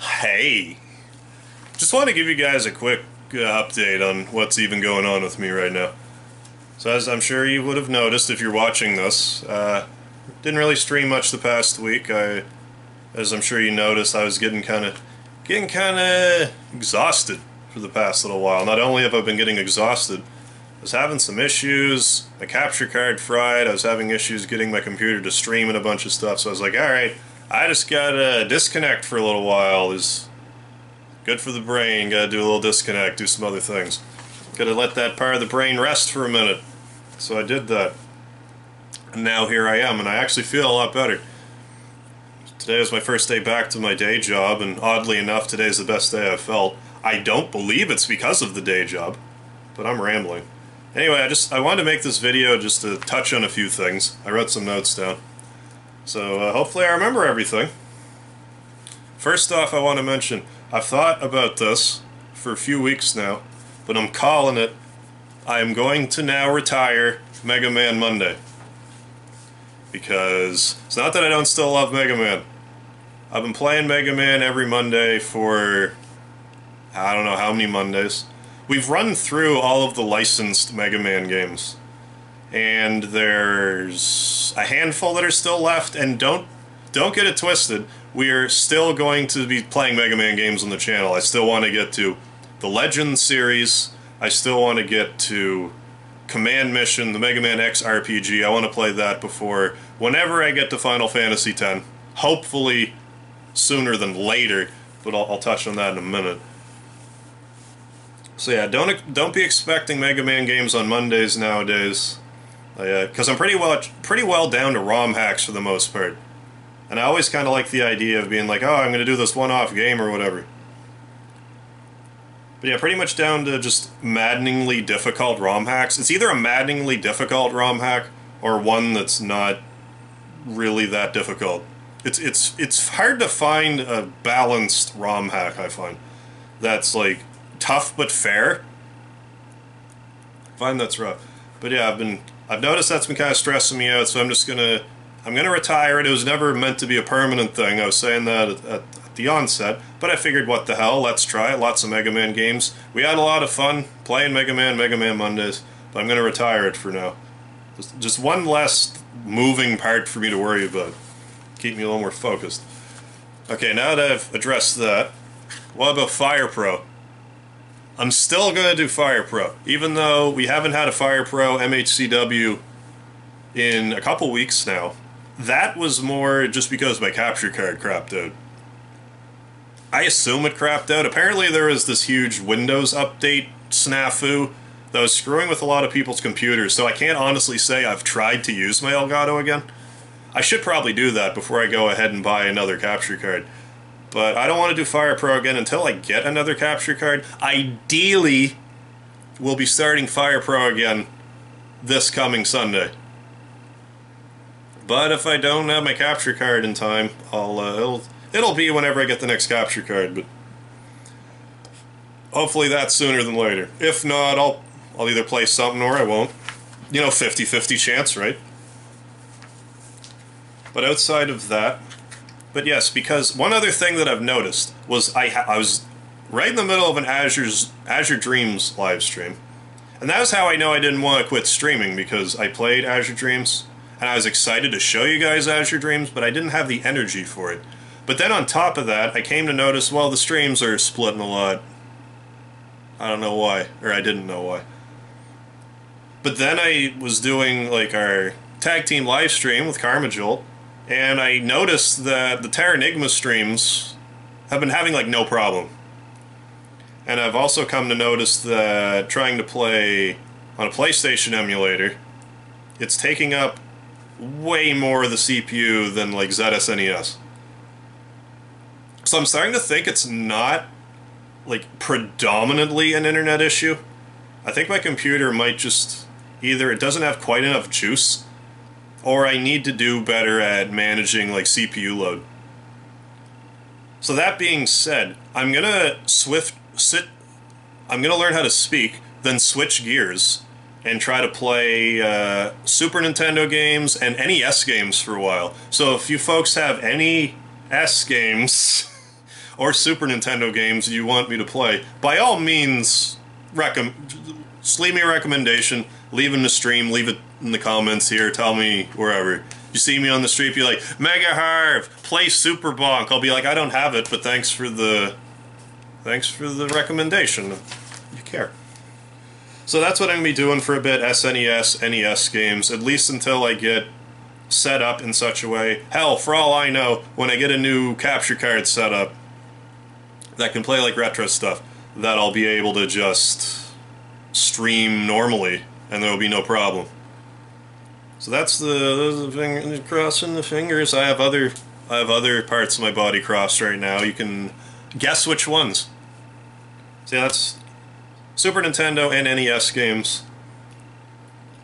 Hey, just want to give you guys a quick uh, update on what's even going on with me right now. So as I'm sure you would have noticed if you're watching this, uh, didn't really stream much the past week. I, as I'm sure you noticed, I was getting kind of, getting kind of exhausted for the past little while. Not only have I been getting exhausted, I was having some issues. My capture card fried. I was having issues getting my computer to stream and a bunch of stuff. So I was like, all right, I just gotta disconnect for a little while. Is good for the brain. Gotta do a little disconnect, do some other things. Gotta let that part of the brain rest for a minute. So I did that. And now here I am, and I actually feel a lot better. Today was my first day back to my day job, and oddly enough, today's the best day I've felt. I don't believe it's because of the day job, but I'm rambling. Anyway, I just I wanted to make this video just to touch on a few things. I wrote some notes down. So uh, hopefully I remember everything. First off, I want to mention, I've thought about this for a few weeks now, but I'm calling it, I am going to now retire Mega Man Monday. Because it's not that I don't still love Mega Man. I've been playing Mega Man every Monday for I don't know how many Mondays. We've run through all of the licensed Mega Man games. And there's a handful that are still left and don't don't get it twisted. We are still going to be playing Mega Man games on the channel. I still want to get to the Legend series. I still want to get to Command Mission, the Mega Man X RPG. I want to play that before whenever I get to Final Fantasy X. Hopefully sooner than later, but I'll, I'll touch on that in a minute. So yeah, don't don't be expecting Mega Man games on Mondays nowadays, because uh, I'm pretty well pretty well down to ROM hacks for the most part, and I always kind of like the idea of being like, oh, I'm going to do this one-off game or whatever. But yeah, pretty much down to just maddeningly difficult ROM hacks. It's either a maddeningly difficult ROM hack or one that's not really that difficult. It's it's it's hard to find a balanced ROM hack. I find that's like tough but fair. I find that's rough. But yeah, I've been I've noticed that's been kind of stressing me out, so I'm just gonna I'm gonna retire it. It was never meant to be a permanent thing. I was saying that at, at, the onset, but I figured what the hell, let's try it. Lots of Mega Man games. We had a lot of fun playing Mega Man, Mega Man Mondays, but I'm gonna retire it for now. Just, just one less moving part for me to worry about. Keep me a little more focused. Okay, now that I've addressed that, what about Fire Pro? I'm still going to do Fire Pro, even though we haven't had a Fire Pro MHCW in a couple weeks now. That was more just because my capture card crapped out. I assume it crapped out. Apparently there was this huge Windows update snafu that was screwing with a lot of people's computers, so I can't honestly say I've tried to use my Elgato again. I should probably do that before I go ahead and buy another capture card. But I don't want to do Fire Pro again until I get another capture card. Ideally, we'll be starting Fire Pro again this coming Sunday. But if I don't have my capture card in time, I'll uh, it'll it'll be whenever I get the next capture card. But hopefully that's sooner than later. If not, I'll I'll either play something or I won't. You know, 50-50 chance, right? But outside of that, but yes, because one other thing that I've noticed was I I was right in the middle of an Azure's Azure Dreams live stream, and that was how I know I didn't want to quit streaming because I played Azure Dreams and I was excited to show you guys Azure Dreams, but I didn't have the energy for it. But then on top of that, I came to notice well the streams are splitting a lot. I don't know why, or I didn't know why. But then I was doing like our tag team live stream with Karma Jolt and I noticed that the Terranigma streams have been having like no problem. And I've also come to notice that trying to play on a PlayStation emulator, it's taking up way more of the CPU than like ZSNES. So I'm starting to think it's not like predominantly an internet issue. I think my computer might just either it doesn't have quite enough juice or I need to do better at managing like CPU load. So that being said, I'm gonna swift sit. I'm gonna learn how to speak, then switch gears and try to play uh, Super Nintendo games and NES games for a while. So if you folks have any S games or Super Nintendo games you want me to play, by all means, recommend. Leave me a recommendation. Leave in the stream. Leave it in the comments here. Tell me wherever. You see me on the street, be like, Mega Harv, play Super Bonk. I'll be like, I don't have it, but thanks for the, thanks for the recommendation. You care. So that's what I'm gonna be doing for a bit. SNES, NES games, at least until I get set up in such a way. Hell, for all I know, when I get a new capture card set up that can play like retro stuff, that I'll be able to just stream normally, and there will be no problem. So that's the, the crossing the fingers. I have other I have other parts of my body crossed right now. You can guess which ones. See, that's Super Nintendo and NES games.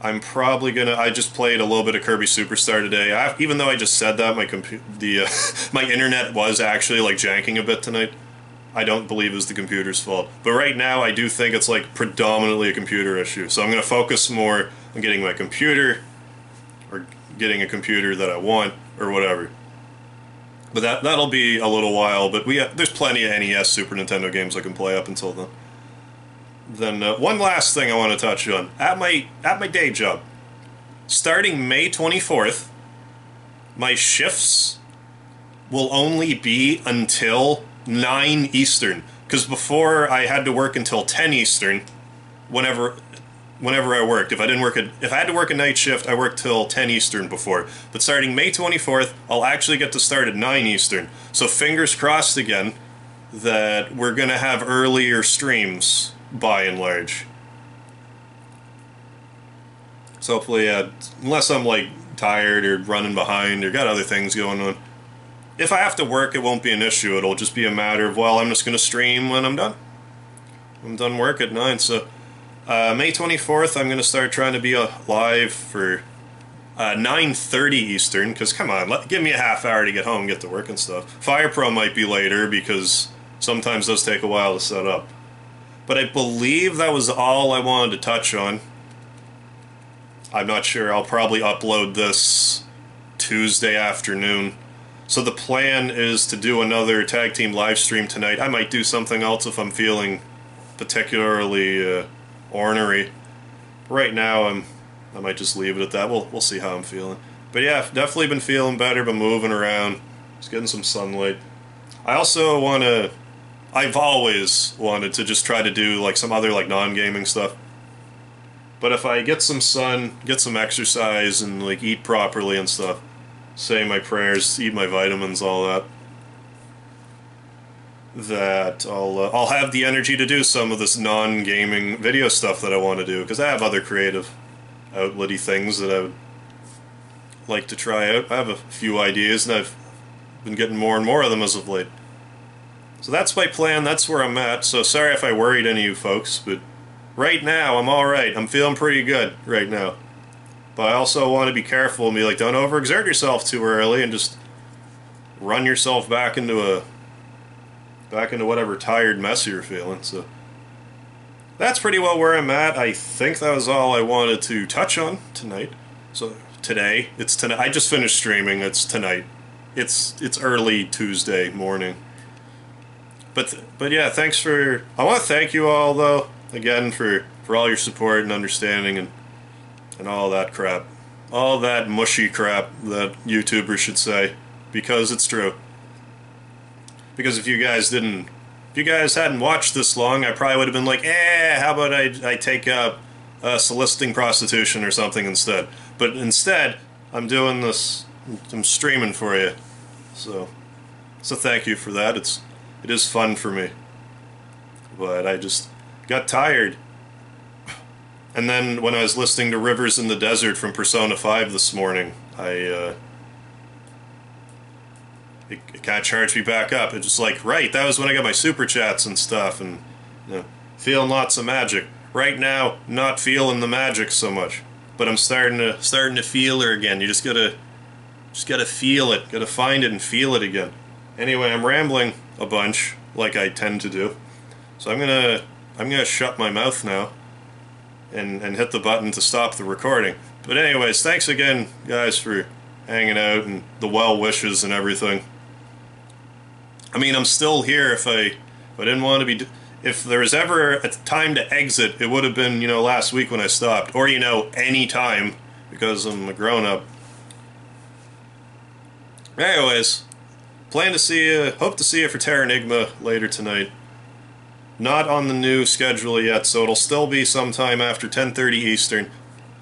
I'm probably gonna. I just played a little bit of Kirby Superstar today. I, even though I just said that, my compu- the uh, my internet was actually like janking a bit tonight. I don't believe it was the computer's fault. But right now, I do think it's like predominantly a computer issue. So I'm gonna focus more on getting my computer getting a computer that I want or whatever. But that that'll be a little while. But we have, there's plenty of NES Super Nintendo games I can play up until then. Then uh, one last thing I want to touch on at my at my day job, starting May 24th, my shifts will only be until 9 Eastern. Because before I had to work until 10 Eastern, whenever whenever I worked. If I didn't work a, if I had to work a night shift, I worked till 10 Eastern before. But starting May 24th, I'll actually get to start at 9 Eastern. So fingers crossed again that we're going to have earlier streams by and large. So hopefully, uh, unless I'm like tired or running behind or got other things going on, if I have to work, it won't be an issue. It'll just be a matter of well, I'm just going to stream when I'm done. I'm done work at nine, so uh, May 24th, I'm going to start trying to be uh, live for uh, 9.30 Eastern, because come on, let, give me a half hour to get home, get to work and stuff. Fire Pro might be later, because sometimes those take a while to set up. But I believe that was all I wanted to touch on. I'm not sure, I'll probably upload this Tuesday afternoon. So the plan is to do another tag team live stream tonight. I might do something else if I'm feeling particularly uh, ornery. Right now, I'm I might just leave it at that. We'll we'll see how I'm feeling. But yeah, definitely been feeling better. Been moving around, just getting some sunlight. I also want to. I've always wanted to just try to do like some other like non-gaming stuff. But if I get some sun, get some exercise, and like eat properly and stuff, say my prayers, eat my vitamins, all that, that I'll uh, I'll have the energy to do some of this non-gaming video stuff that I want to do because I have other creative outlety things that I would like to try out. I have a few ideas and I've been getting more and more of them as of late. So that's my plan. That's where I'm at. So sorry if I worried any of you folks, but right now I'm all right. I'm feeling pretty good right now. But I also want to be careful and be like, don't overexert yourself too early and just run yourself back into a back into whatever tired mess you're feeling. So that's pretty well where I'm at. I think that was all I wanted to touch on tonight. So today, it's tonight. I just finished streaming. It's tonight. It's it's early Tuesday morning. But but yeah, thanks for. I want to thank you all though again for for all your support and understanding and and all that crap, all that mushy crap that YouTubers should say, because it's true. Because if you guys didn't, if you guys hadn't watched this long, I probably would have been like, eh, how about I, I take up uh, soliciting prostitution or something instead. But instead, I'm doing this, I'm streaming for you. So, so thank you for that. It's, it is fun for me. But I just got tired. And then when I was listening to Rivers in the Desert from Persona 5 this morning, I, uh, it, it kind of charged me back up. It's just like, right, that was when I got my super chats and stuff, and you know, feeling lots of magic. Right now, not feeling the magic so much, but I'm starting to starting to feel her again. You just gotta just gotta feel it, gotta find it and feel it again. Anyway, I'm rambling a bunch like I tend to do, so I'm gonna I'm gonna shut my mouth now and and hit the button to stop the recording. But anyways, thanks again, guys, for hanging out and the well wishes and everything. I mean, I'm still here. If I, if I didn't want to be, if there was ever a time to exit, it would have been you know last week when I stopped, or you know any time because I'm a grown up. Anyways, plan to see you. Hope to see you for Terra Terranigma later tonight. Not on the new schedule yet, so it'll still be sometime after 10:30 Eastern.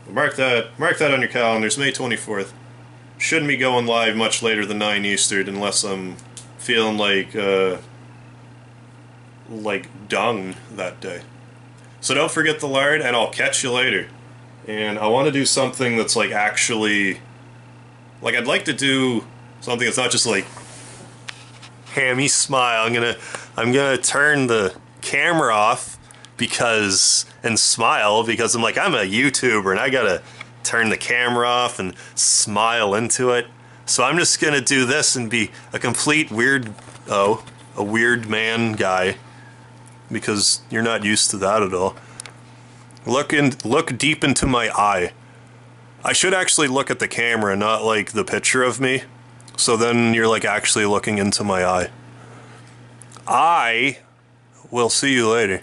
Mark that. Mark that on your calendars. May 24th. Shouldn't be going live much later than 9 Eastern unless I'm feeling like uh, like dung that day. So don't forget the lard, and I'll catch you later. And I want to do something that's like actually, like I'd like to do something that's not just like hammy smile. I'm gonna I'm gonna turn the camera off because and smile because I'm like I'm a YouTuber and I gotta turn the camera off and smile into it. So I'm just gonna do this and be a complete weird oh a weird man guy because you're not used to that at all. Look in look deep into my eye. I should actually look at the camera, not like the picture of me. So then you're like actually looking into my eye. I will see you later.